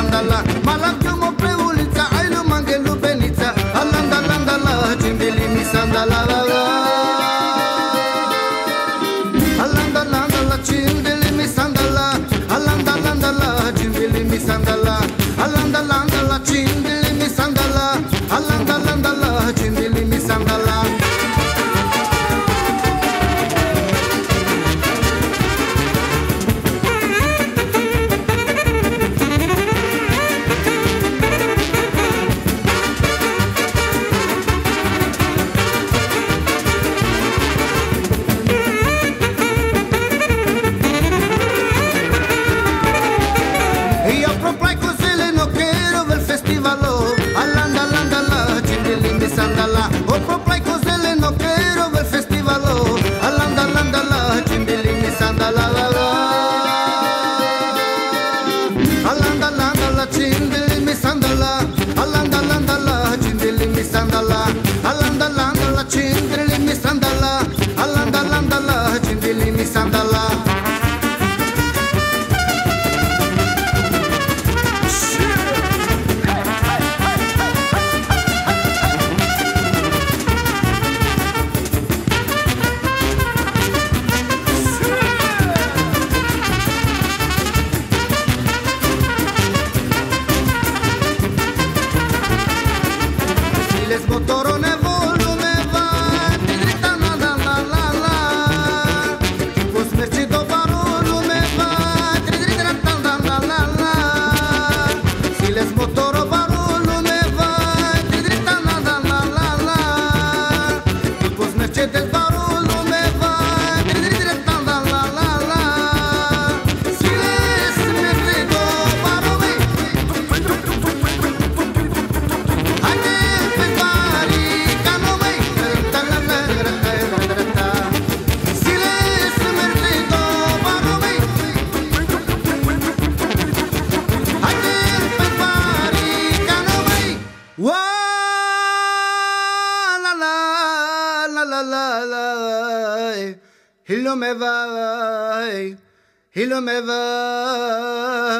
landala Malandu mo pe ulița, ai lumangelu benița. Alandala, landala, cimbili mi sandala la la. Hilum Evai, Hilum Evai.